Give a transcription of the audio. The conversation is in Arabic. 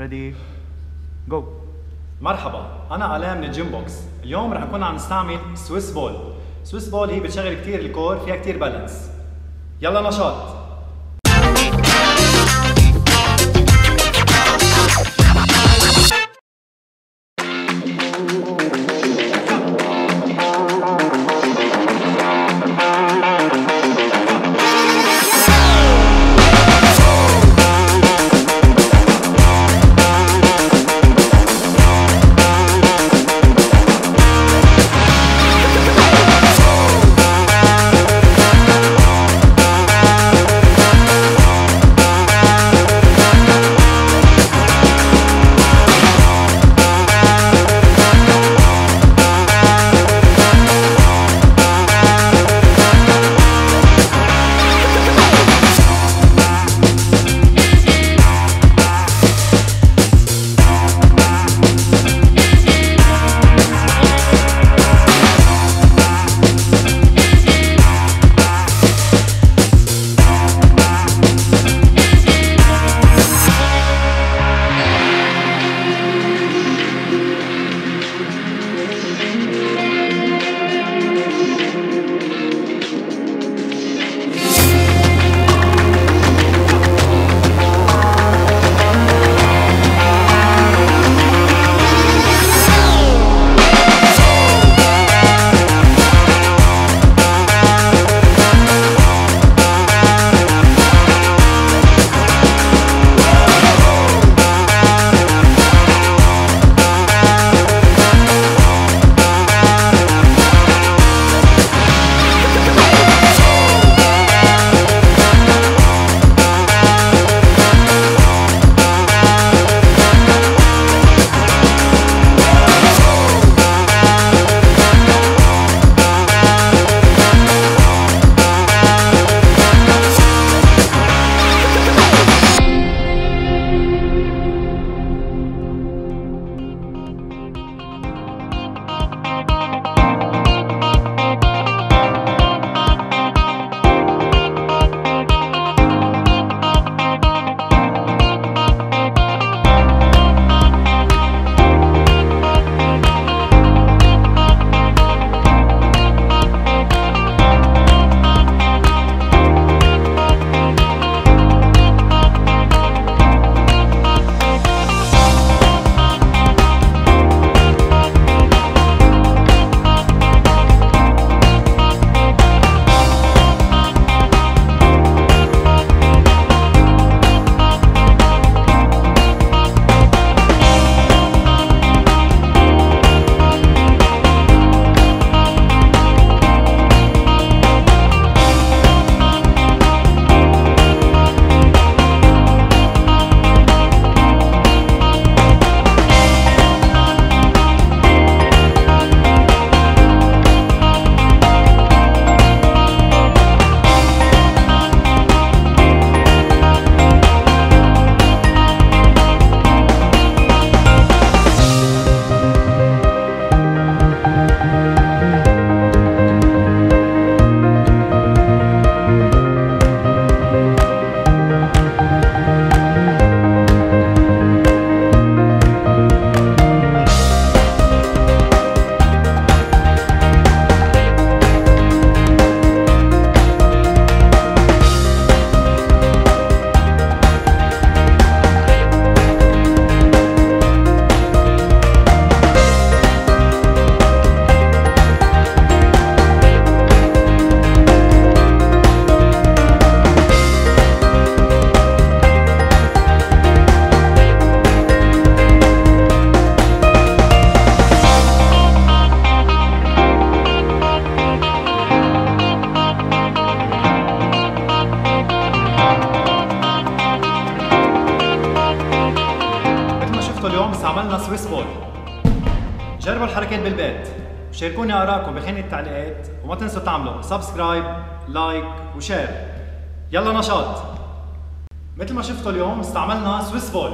ready go مرحبا. أنا آلان من ال Gym Box. اليوم رح نكون عم نستعمل Swiss ball. Swiss ball هي بتشغل كتير ال core فيها كتير balance يلا نشاط. اليوم استعملنا Swiss ball. جربوا الحركات بالبيت. وشاركوني آرائكم بخانة التعليقات وما تنسوا تعملوا subscribe like و share يلا نشاط. مثل ما شفتوا اليوم استعملنا Swiss ball.